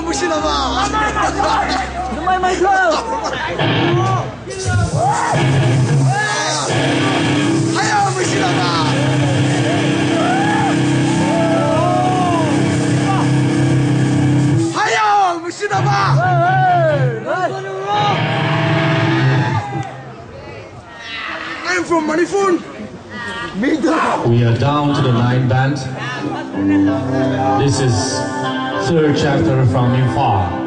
Alam mo my? I'm from Manipur. We are down to the nine band. This is third chapter from Imphal.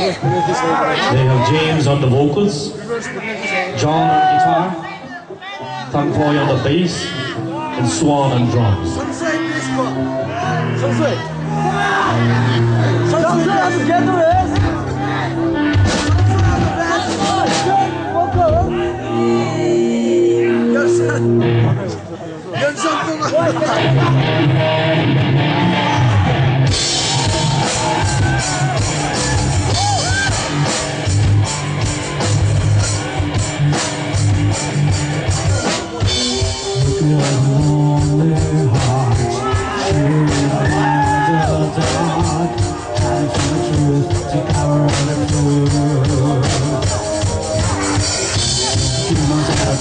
They have James on the vocals, John on guitar, Tang Poi on the bass, and Swan on drums. 성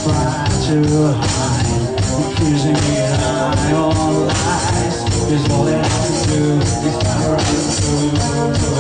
fly to high Accusing me high lies Is all that I can do Is power I can